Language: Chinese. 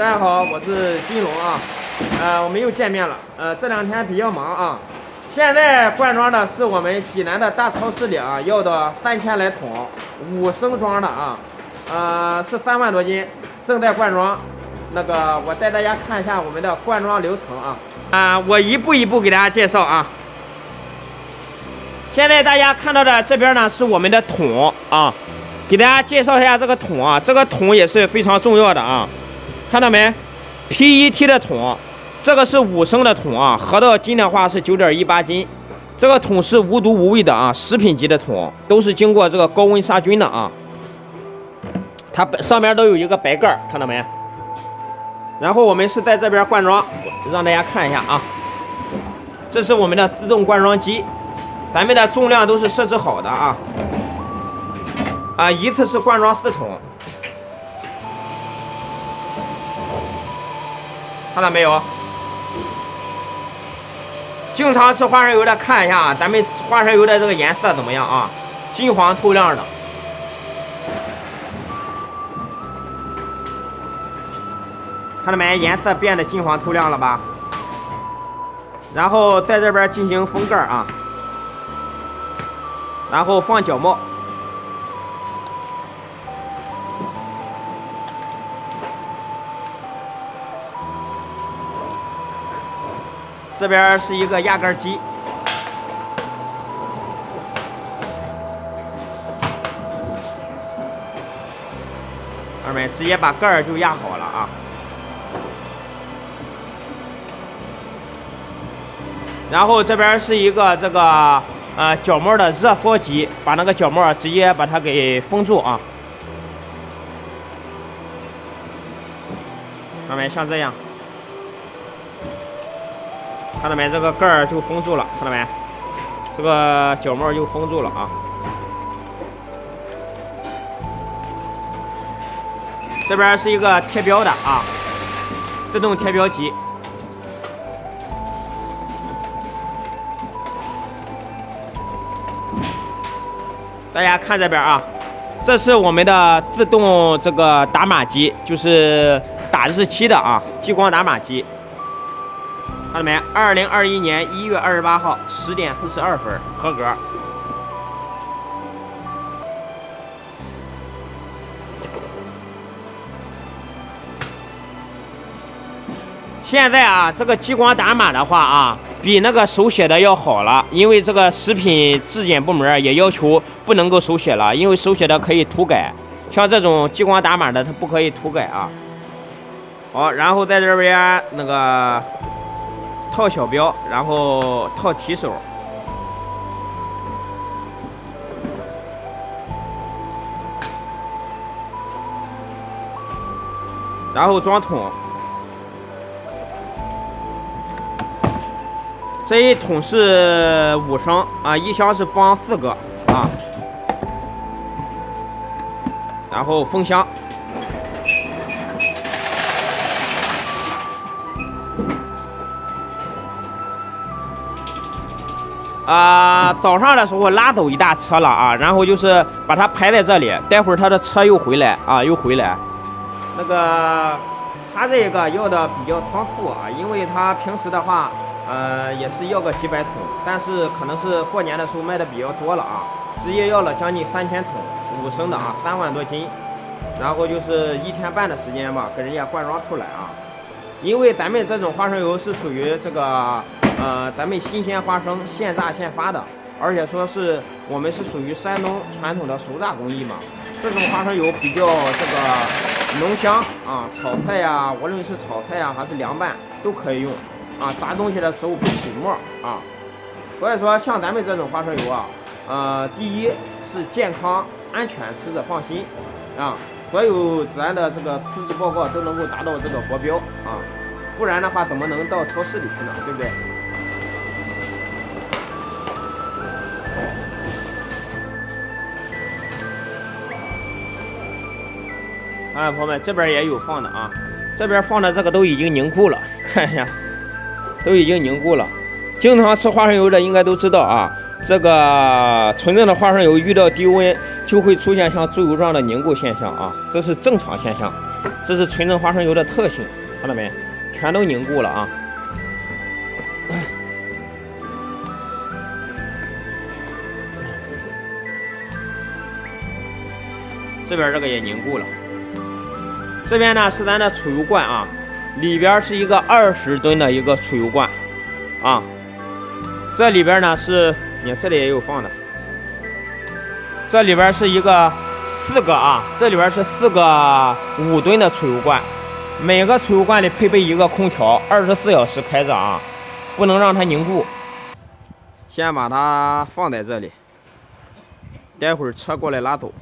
大家好，我是金龙啊，呃，我们又见面了，呃，这两天比较忙啊。现在灌装的是我们济南的大超市里啊要的三千来桶五升装的啊，呃，是三万多斤，正在灌装。那个，我带大家看一下我们的灌装流程啊，啊，我一步一步给大家介绍啊。现在大家看到的这边呢是我们的桶啊，给大家介绍一下这个桶啊，这个桶也是非常重要的啊。看到没？PET 的桶，这个是五升的桶啊，合到斤的话是九点一八斤。这个桶是无毒无味的啊，食品级的桶，都是经过这个高温杀菌的啊。它上面都有一个白盖，看到没？然后我们是在这边灌装，让大家看一下啊。这是我们的自动灌装机，咱们的重量都是设置好的啊。啊，一次是灌装四桶。看到没有？经常吃花生油的看一下，咱们花生油的这个颜色怎么样啊？金黄透亮的，看到没？颜色变得金黄透亮了吧？然后在这边进行封盖啊，然后放角帽。这边是一个压盖机，二们直接把盖儿就压好了啊。然后这边是一个这个呃角膜的热缩机，把那个角膜直接把它给封住啊。二们像这样。看到没？这个盖儿就封住了，看到没？这个角帽就封住了啊。这边是一个贴标的啊，自动贴标机。大家看这边啊，这是我们的自动这个打码机，就是打日期的啊，激光打码机。看到没？二零二一年一月二十八号十点四十二分，合格。现在啊，这个激光打码的话啊，比那个手写的要好了，因为这个食品质检部门也要求不能够手写了，因为手写的可以涂改，像这种激光打码的它不可以涂改啊。好，然后在这边那个。套小标，然后套提手，然后装桶。这一桶是五升啊，一箱是装四个啊，然后封箱。啊，早上的时候拉走一大车了啊，然后就是把它排在这里，待会儿他的车又回来啊，又回来。那个他这个要的比较仓促啊，因为他平时的话，呃，也是要个几百桶，但是可能是过年的时候卖的比较多了啊，直接要了将近三千桶，五升的啊，三万多斤，然后就是一天半的时间吧，给人家灌装出来啊。因为咱们这种花生油是属于这个。呃，咱们新鲜花生现榨现发的，而且说是我们是属于山东传统的手榨工艺嘛，这种花生油比较这个浓香啊，炒菜呀，无论是炒菜呀还是凉拌都可以用啊，炸东西的时候不起沫啊。所以说像咱们这种花生油啊，呃，第一是健康安全，吃着放心啊，所有咱的这个资质报告都能够达到这个国标啊，不然的话怎么能到超市里去呢？对不对？哎，朋友们，这边也有放的啊，这边放的这个都已经凝固了，看一下，都已经凝固了。经常吃花生油的应该都知道啊，这个纯正的花生油遇到低温就会出现像猪油状的凝固现象啊，这是正常现象。这是纯正花生油的特性，看到没？全都凝固了啊！这边这个也凝固了。这边呢是咱的储油罐啊，里边是一个二十吨的一个储油罐啊。这里边呢是，你看这里也有放的。这里边是一个四个啊，这里边是四个五吨的储油罐，每个储油罐里配备一个空调，二十四小时开着啊，不能让它凝固。先把它放在这里，待会儿车过来拉走。